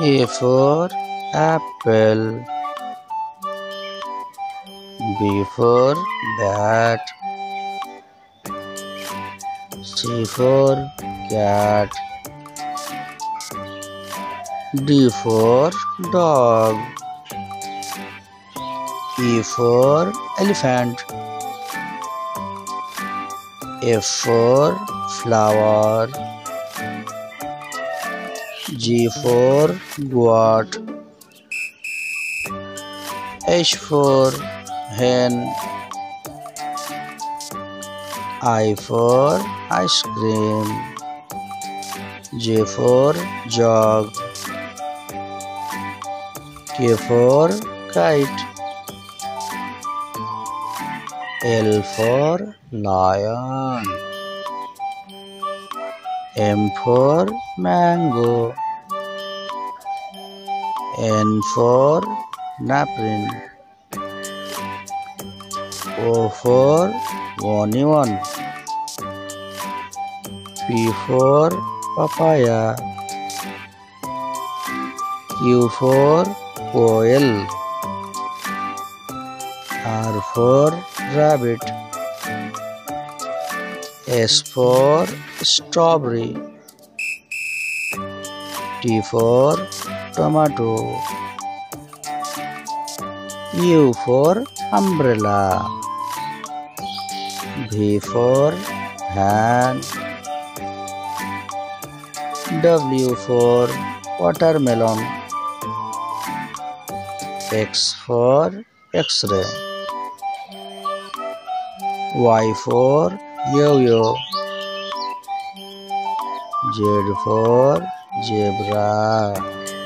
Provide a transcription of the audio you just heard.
A for apple. B for bat. C for cat. D for dog. E for elephant. F for flower. G for goat. H for hen. I for ice cream. J for jog K for kite. L for lion. M for mango. N for napkin. O for onion. P for papaya. Q for coil. R for rabbit. S for strawberry. T for tomato. U for umbrella. V for hand W for watermelon. X for X-ray. Y for yo-yo. Z for zebra.